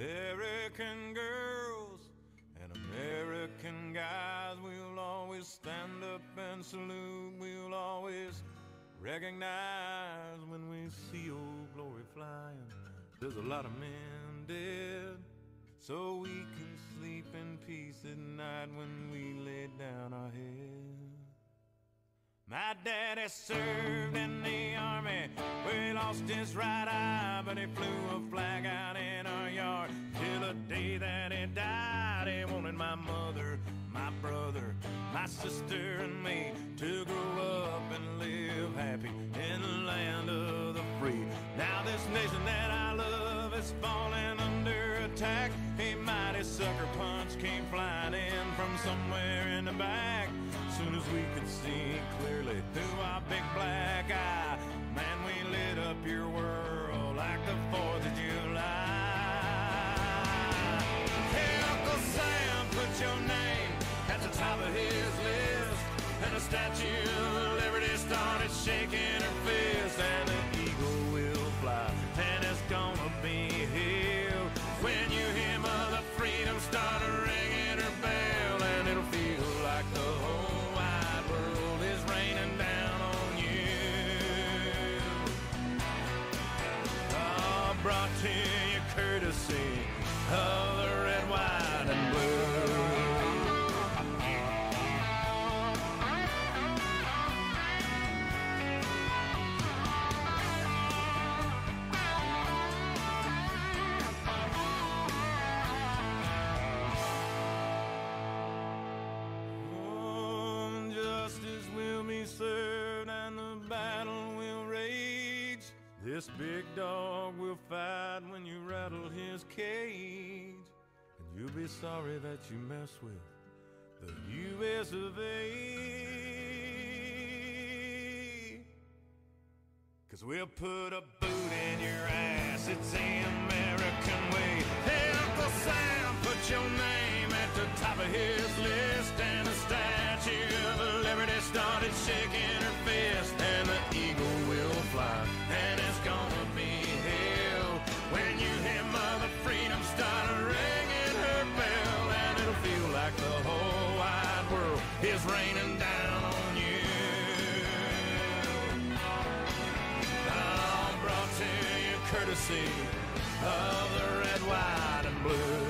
American girls and American guys, we'll always stand up and salute. We'll always recognize when we see old glory flying. There's a lot of men dead, so we can sleep in peace at night when we lay down our head. My daddy served in lost his right eye, but he flew a flag out in our yard till the day that he died. He wanted my mother, my brother, my sister, and me to grow up and live happy in the land of the free. Now this nation that I love is falling under attack. A mighty sucker punch came flying in from somewhere in the back soon as we could see clearly through our big black eye, man, we lit up your world Oh, This big dog will fight when you rattle his cage. And you'll be sorry that you mess with the US of A. Cause we'll put a boot in your ass, it's the American way. Hey, Uncle Sam, put your name at the top of his list, and the Statue of Liberty started shaking feel like the whole wide world is raining down on you. All brought to you courtesy of the red, white, and blue.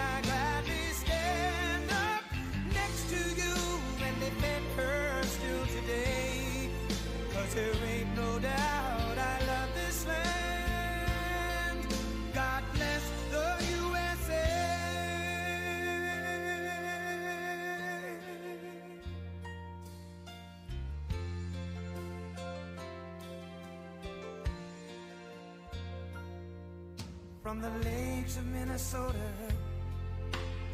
I gladly stand up next to you And her still today. Cause there ain't no doubt I love this land. God bless the USA From the lakes of Minnesota